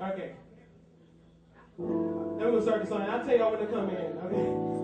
Okay. Then we'll start the song. I'll tell y'all when to come in. Okay.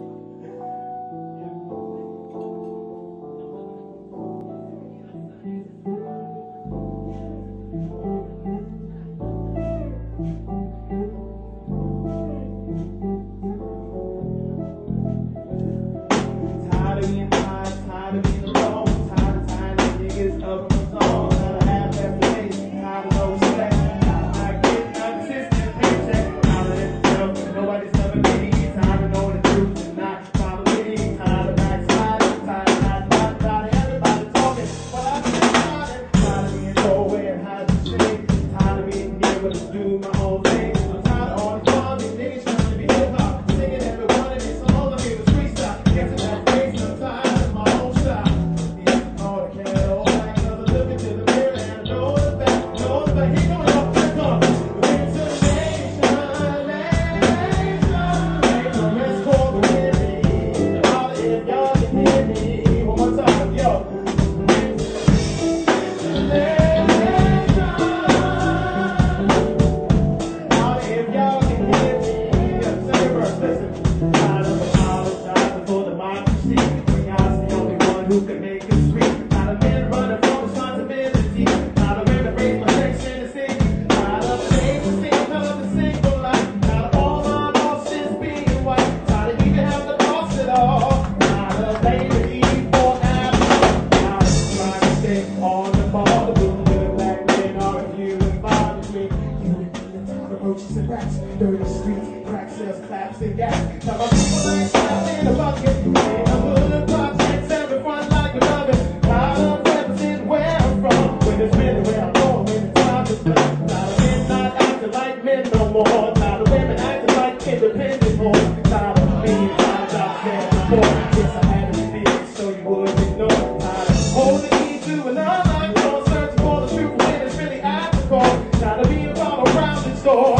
sitting on the ball. The blue black men are unified between you and the time approaches and raps. Dirty streets, crack sales, claps gas. Now my people ain't stopping the bucket. Ain't no hood props, hits every front like a loving. Proud of representing where I'm from. When it's been I'm going, when it's time to play. Tired of men not acting like men no more. Tired of women acting like independent whores. Tired of being high jobs, man, before. Yes, I'm Oh.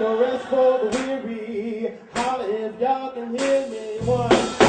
no rest for the weary. Holla if y'all can hear me. One.